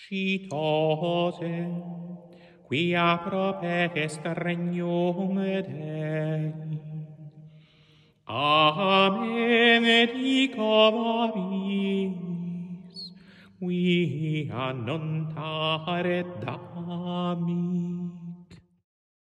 scitose, quia propecest regnum Dei. Amen dico vobis, quia non tare damis.